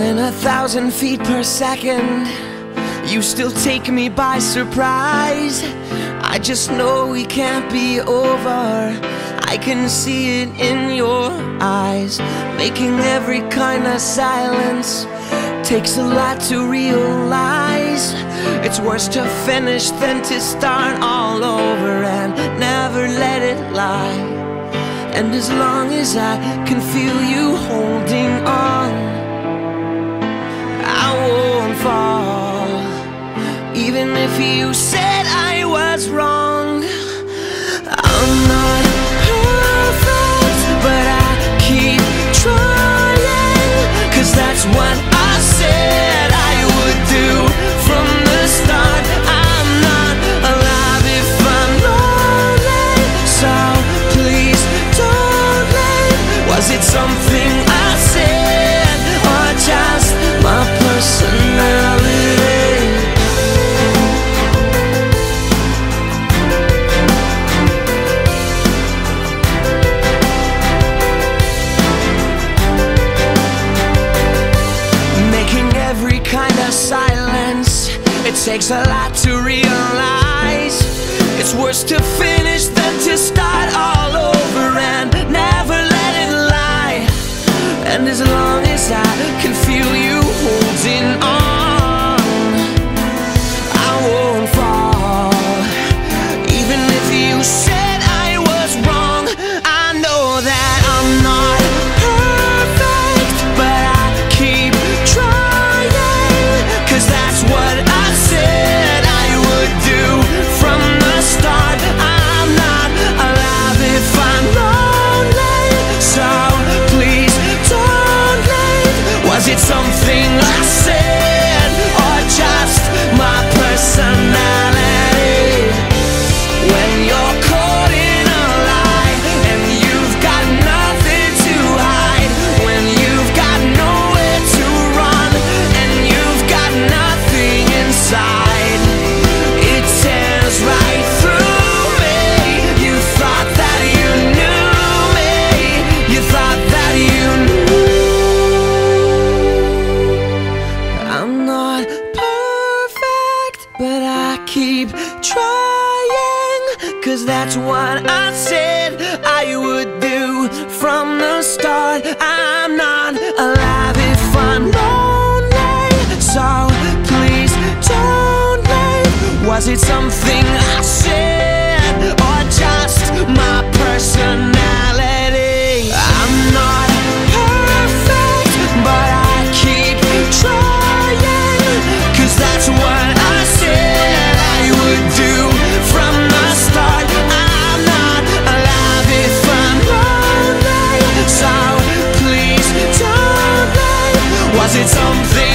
a thousand feet per second. You still take me by surprise. I just know we can't be over. I can see it in your eyes. Making every kind of silence takes a lot to realize. It's worse to finish than to start all over and never let it lie. And as long as I can feel you holding you said takes a lot to realize it's worse to finish than to start all over and never let it lie. And as long as I can feel you keep trying. Cause that's what I said I would do from the start. I'm not alive if I'm lonely. So please don't leave. Was it something I said Was it something